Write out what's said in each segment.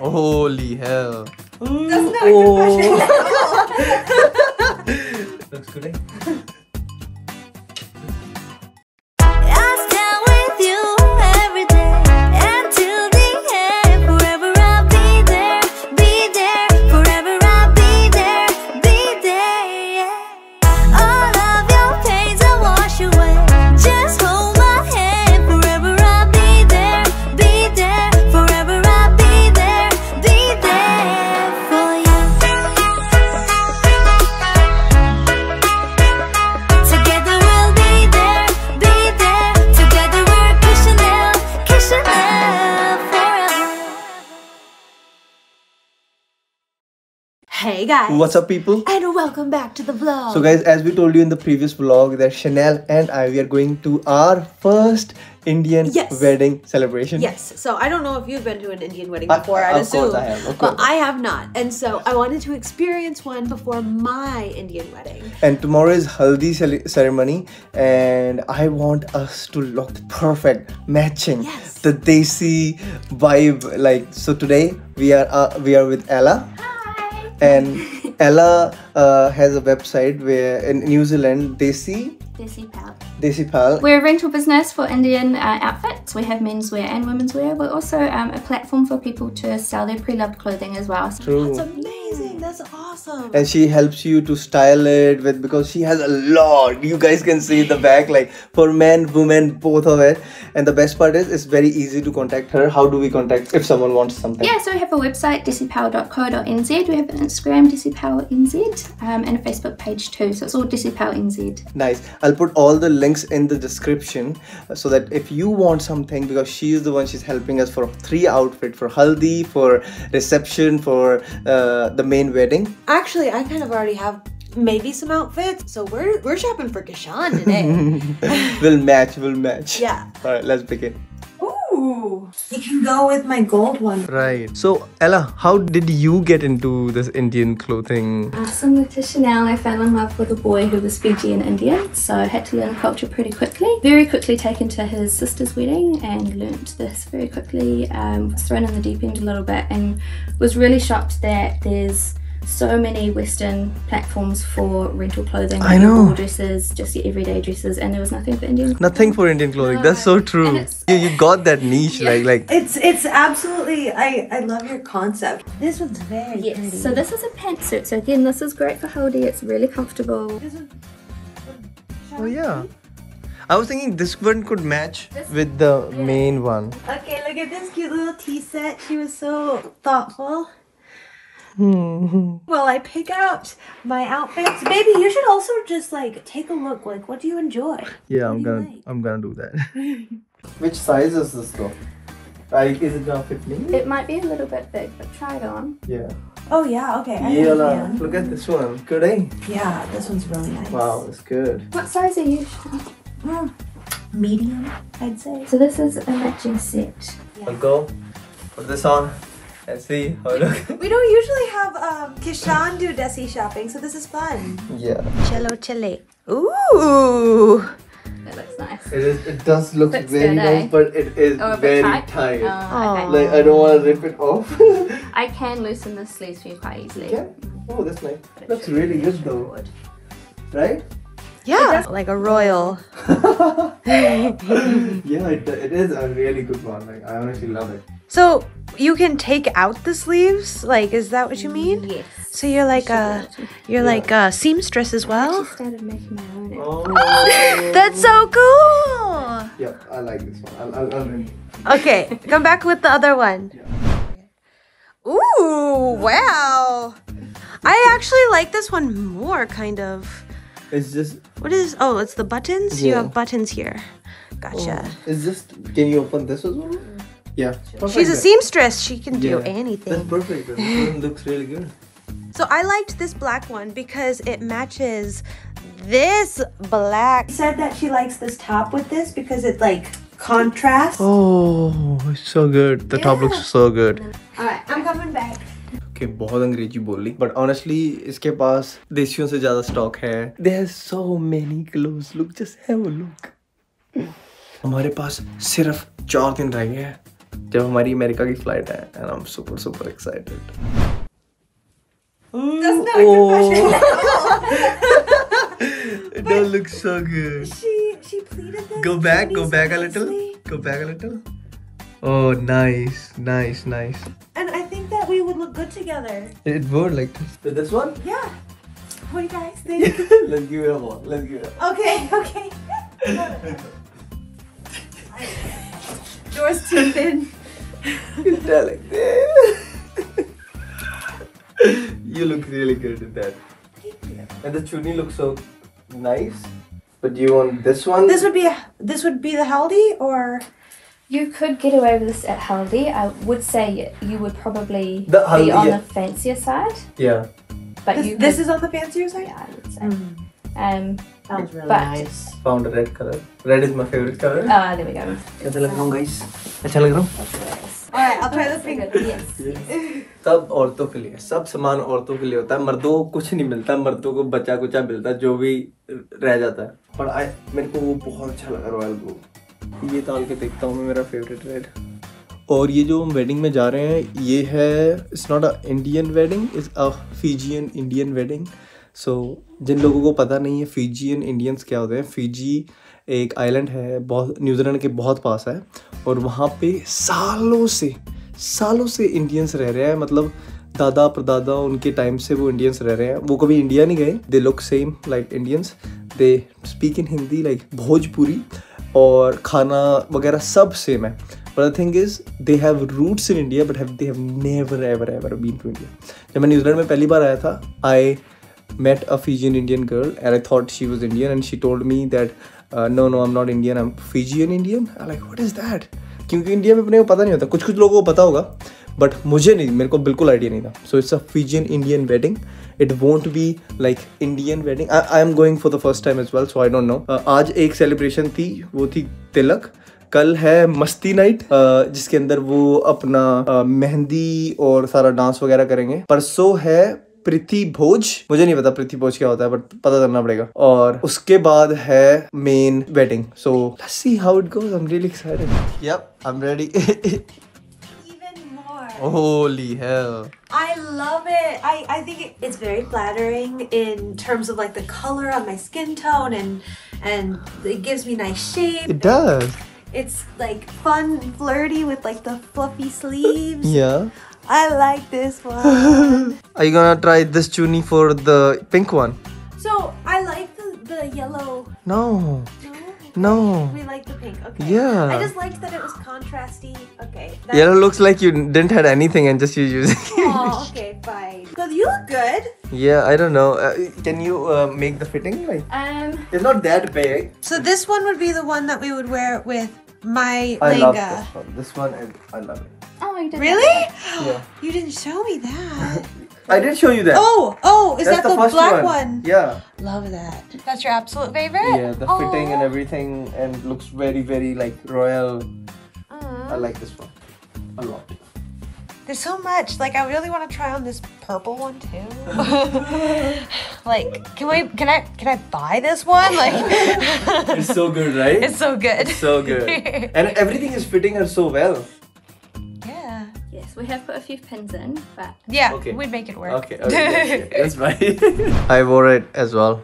Holy hell. That's not oh. Looks good, eh? Guys. What's up people? And welcome back to the vlog. So guys, as we told you in the previous vlog that Shanell and I, we are going to our first Indian yes. wedding celebration. Yes. So I don't know if you've been to an Indian wedding before, I, I'd of assume. Course I have, but I have not. And so I wanted to experience one before my Indian wedding. And tomorrow is Haldi ceremony and I want us to look perfect, matching. Yes. The Desi vibe. Like so today we are uh, we are with Ella. Hi and Ella uh, has a website where in New Zealand they see Desi Pal. Desi Pal. We're a rental business for Indian uh, outfits. We have menswear and women's wear. We're also um, a platform for people to sell their pre-loved clothing as well. True. That's amazing. That's awesome. And she helps you to style it with because she has a lot. You guys can see the back like for men, women, both of it. And the best part is it's very easy to contact her. How do we contact if someone wants something? Yeah, so we have a website, desipal.co.nz. We have an Instagram, desipal.nz, um, and a Facebook page too. So it's all desipal.nz. Nice. I'll put all the links in the description uh, so that if you want something because she is the one she's helping us for three outfit for haldi, for reception, for uh, the main wedding. Actually, I kind of already have maybe some outfits. So we're we're shopping for Kishan today. we'll match, we'll match. Yeah. Alright, let's begin. Ooh. You can go with my gold one. Right. So Ella, how did you get into this Indian clothing? Uh, similar to Shanell, I fell in love with a boy who was Fijian Indian, so I had to learn culture pretty quickly. Very quickly taken to his sister's wedding and learnt this very quickly. Um, was thrown in the deep end a little bit and was really shocked that there's so many Western platforms for rental clothing. I know. Ball dresses, just your everyday dresses, and there was nothing for Indian. Clothing. Nothing for Indian clothing. No. That's so true. You, you got that niche, yeah. like like. It's it's absolutely. I I love your concept. This one's very yes. Pretty. So this is a pantsuit. So again, this is great for Haldi. It's really comfortable. Oh yeah. I was thinking this one could match this with the yeah. main one. Okay, look at this cute little tea set. She was so thoughtful. Well, I pick out my outfits. Baby, you should also just like take a look. Like, what do you enjoy? Yeah, what I'm gonna like? I'm gonna do that. Which size is this though? Like, is it gonna fit me? It might be a little bit big, but try it on. Yeah. Oh yeah, okay. I yeah, la, look at this one. Good, eh? Yeah, this one's really nice. Wow, it's good. What size are you? Mm, medium, I'd say. So this is a matching set. Yeah. I'll go. Put this on. Let's see how it looks. we don't usually have um, Kishan do Desi shopping, so this is fun. Yeah. Cello chile. Ooh. It looks nice. It is. It does look very good, nice, eh? but it is oh, very tight. tight. Oh, okay. Like I don't want to rip it off. I can loosen the sleeves for you quite easily. Yeah. Oh, that's nice. Looks really good though. Forward. Right? Yeah, like a royal. yeah, it, it is a really good one. Like I honestly love it. So you can take out the sleeves? Like, is that what you mean? Yes. So you're like a, you're yeah. like a seamstress as well. I started making my own. Oh. That's so cool. Yep, I like this one. I'll, I'll, I'll okay, come back with the other one. Yeah. Ooh, wow. I actually like this one more, kind of. It's just. What is? Oh, it's the buttons. Yeah. You have buttons here. Gotcha. Oh, is this? Can you open this as well? Yeah. She's a seamstress. She can do yeah. anything. That's perfect. This looks really good. So I liked this black one because it matches this black. She said that she likes this top with this because it like contrasts. Oh, it's so good. The yeah. top looks so good. Alright, I'm coming back. Okay, बहुत अंग्रेजी बोली but honestly इसके पास देशियों से ज़्यादा stock है there's so many clothes look just have a look हमारे पास सिर्फ चार दिन रह गए हैं जब हमारी अमेरिका की फ्लाइट है and I am super super excited It does look so good. She she pleated this. Go back, go really back a so little. nicely. Go back a little. Oh, nice, nice, nice. And I think that we would look good together. It would like this. With this one? Yeah. What do you guys think? Let's give it a one. Let's give it a okay, okay. Door's too thin. you tell like you look really good in that. And the chutney looks so nice. But do you want this one? This would be a, this would be the haldi, or you could get away with this at haldi. I would say you would probably haldi, be on yeah. the fancier side. Yeah. But this, could, is on the fancier side. Yeah, I would say. Mm. Um, Sounds really nice. Found a red color. Red is my favorite color. Ah, uh, there we go. Telegram, guys. A telegram. Okay. Right, I'll try. Yes. सब औरतों के लिए सब सामान औरतों के लिए होता है। मर्दों को कुछ नहीं मिलता मर्दों को बचा कुचा मिलता है जो भी रह जाता है। पर आई मेरे को वो बहुत अच्छा लगा रॉयल ब्लू ये डाल के देखता हूँ मैं मेरा फेवरेट रेड और ये जो हम वेडिंग में जा रहे हैं ये है it's not a Indian wedding it's a Fijian Indian wedding so जिन लोगों को पता नहीं है फीजियन इंडियंस क्या होते हैं फीजी एक आइलैंड है बहुत न्यूजीलैंड के बहुत पास है और वहाँ पे सालों से सालों से इंडियंस रह रहे हैं। मतलब दादा परदादा उनके टाइम से वो इंडियंस रह रहे हैं। वो कभी इंडिया नहीं गए they look same like Indians they speak in Hindi like Bhojpuri और खाना वगैरह सब सेम है। But the thing is, they have roots in India, but have they have never ever ever been to India. जब मैं New Zealand में पहली बार आया था I met a Fijian Indian girl and I thought she was Indian and she told me that uh, no am not Indian I am Fijian Indian I'm like what is that? क्योंकि India में अपने को पता नहीं होता। कुछ कुछ लोगों को पता होगा बट मुझे नहीं मेरे को बिल्कुल आइडिया नहीं था। So it's a Fijian Indian wedding it won't be like Indian wedding I am going for the first time as well so I don't know आज एक सेलिब्रेशन थी वो थी तिलक। कल है मस्ती नाइट जिसके अंदर वो अपना मेहंदी और सारा डांस वगैरह करेंगे। परसों है प्रीति भोज मुझे नहीं पता प्रीति भोज क्या होता है बट पता करना पड़ेगा और उसके बाद है main wedding so let's see how it goes I am really excited yup I am ready Even more. Holi hello I love it. I, I think it, it's very flattering in terms of like the color on my skin tone and and it gives me nice shape. It does. It's like fun and flirty with like the fluffy sleeves. Yeah. I like this one. Are you gonna try this chuni for the pink one? so I like the, the yellow. No. No? No. We like the pink. Okay. Yeah. I just liked that it was contrasty. Okay. that- Yellow looks like you didn't had anything and just you using. Oh, okay, fine. So you look good. yeah, I don't know. Uh, can you uh, make the fitting like? Um, It's not that big. So this one would be the one that we would wear with my I love this one. This one, and I love it. Oh, you did Really? Yeah. You didn't show me that. I did show you that. oh, oh, is That's that the, first black one. one? Yeah. Love that. That's your absolute favorite? Yeah, the fitting and everything, and looks very, very like royal. I like this one a lot. There's so much. Like I really want to try on this purple one too. like, can we? Can I? Can I buy this one? Like, It's so good, right? it's so good. so good, and everything is fitting her so well. Yeah. Yes, we have put a few pins in, but Yeah. Okay. We'd make it work. Okay, okay, that's, that's fine. I wore it as well.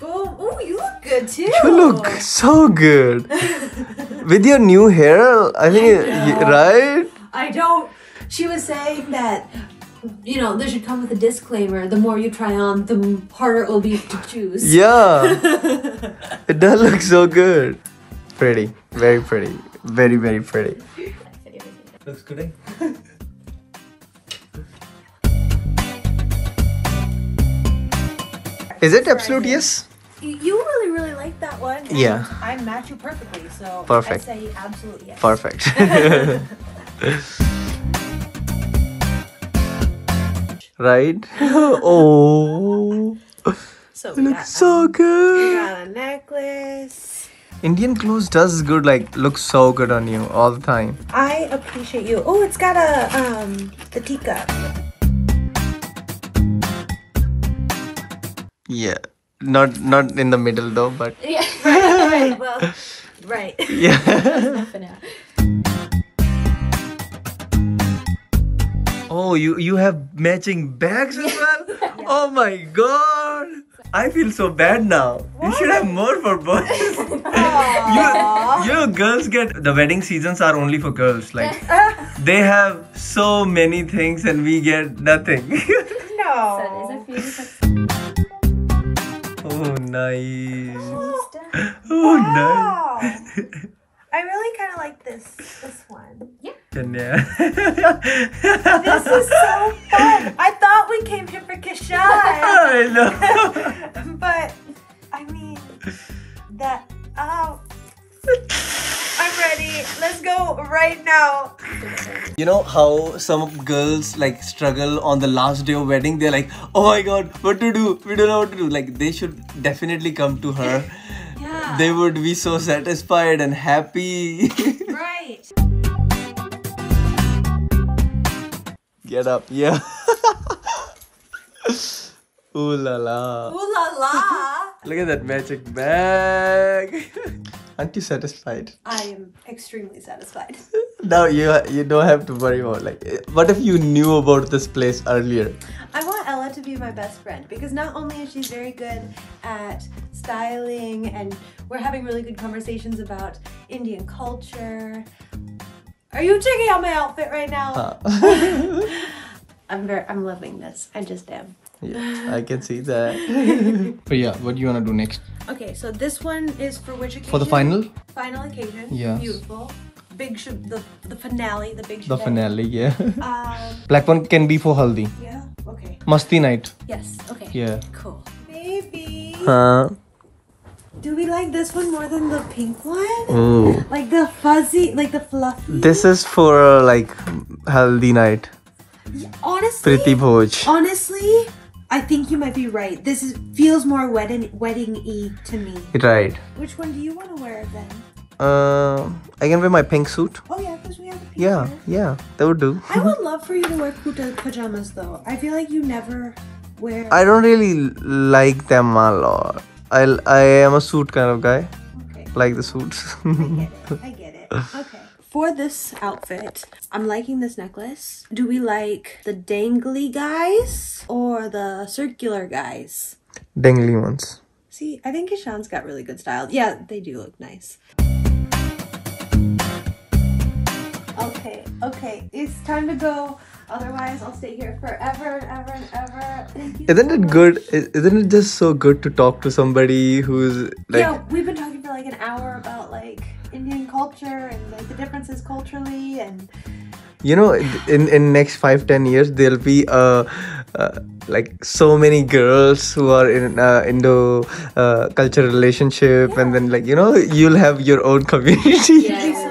Boom. Oh, you look good too. You look so good with your new hair. I think, it- y- right? I don't. She was saying that. You know, this should come with a disclaimer. The more you try on, the harder it will be to choose. Yeah, it does look so good. Pretty, very pretty, very very pretty. Looks good. Eh? Is it absolute yes? You you really, really like that one. Yeah. I match you perfectly, so Perfect. I say absolute yes. Perfect. right? oh, So it we got, looks so we good. got a necklace. Indian clothes does good, like looks so good on you all the time. I appreciate you. Oh, it's got a um the teacup. Yeah, not not in the middle though, but yeah, right, right, well, right. Yeah. oh, you you have matching bags as well. Yeah. Oh my god. I feel so bad now. You should have more for boys. you, you girls get the wedding seasons are only for girls. Like they have so many things and we get nothing. No. there's a few different oh nice. stuff. Oh nice. I really kind of like this this one. Kanya. This is so fun. I thought we came here for Kishan, I know. but I mean that. Oh, I'm ready. Let's go right now. You know how some girls like struggle on the last day of wedding? They're like, oh my god, what to do? We don't know what to do. Like they should definitely come to her. Yeah. They would be so satisfied and happy. Get up, yeah. Ooh la la. Ooh la la. Look at that magic bag. Aren't you satisfied? I am extremely satisfied. Now you you don't have to worry about like eh, what if you knew about this place earlier? I want Ella to be my best friend because not only is she very good at styling and we're having really good conversations about Indian culture. Are you checking out my outfit right now? I'm very I'm loving this. I just am. Yeah, I can see that. but yeah, what do you wanna do next? Okay, so this one is for which occasion? For the final? Final occasion. Yeah. Beautiful. Big sh- the the finale, the big The shebang. finale, yeah. Um Black one can be for haldi. yeah, okay. Masti night. Yes, okay. Yeah. Cool. Maybe. Huh? Do we like this one more than the pink one? Ooh. Like the fuzzy, like the fluffy. This is for uh, like haldi night. honestly, Priti Bhoj. honestly, I think you might be right. This is feels more wedding wedding y to me. Right. Which one do you want to wear then? Uh, I can wear my pink suit. Oh yeah, because we have the pink. Yeah, yeah, that would do. I would love for you to wear kurta pajamas though. I feel like you never wear. I don't really like them a lot. I I am a suit kind of guy. okay. Like the suits. I get it. I get it. Okay. For this outfit, I'm liking this necklace. Do we like the dangly guys or the circular guys? Dangly ones. See, I think Ishan's got really good style. Yeah, they do look nice. Okay, okay, it's time to go. Otherwise, I'll stay here forever and ever and ever. Thank. Isn't so it much. good? Isn't it just so good to talk to somebody who's like yeah, we've been talking for like an hour about like Indian culture and like the differences culturally and you know in in next five ten years there'll be uh, uh like so many girls who are in uh, indo uh, culture relationship and then like you know you'll have your own community Yeah,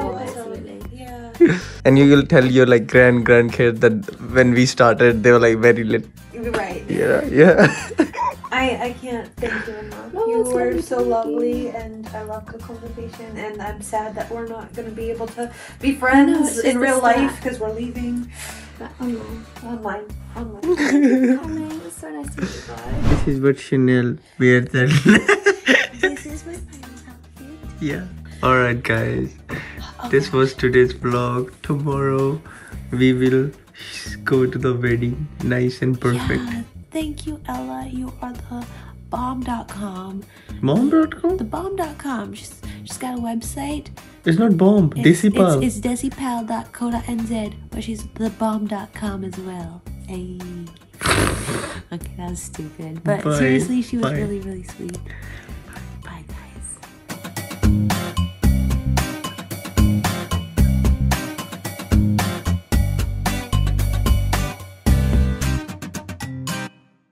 and you will tell your like grand grandkids that when we started they were like very lit You're right. yeah yeah I, I can't thank you enough. No, you were lovely so lovely and I love the conversation and I'm sad that we're not going to be able to be friends it's in real life because we're leaving But online. online. Online. Coming. So nice to meet you guys. this is what Shanell wears then this is my final outfit. yeah all right guys this was today's vlog tomorrow we will go to the wedding nice and perfect Yeah, thank you, Ella. You are the bomb.com. mom.com The bomb.com. She's, she's got a website. it's not bomb It's, desipal it's, it's desipal.co.nz, but she's the bomb.com as well. Hey. Okay, that was stupid. But Bye. seriously, she was Bye. really, really sweet.